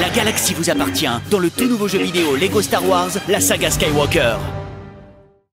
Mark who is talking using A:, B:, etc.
A: La galaxie vous appartient dans le tout nouveau jeu vidéo Lego Star Wars, la saga Skywalker.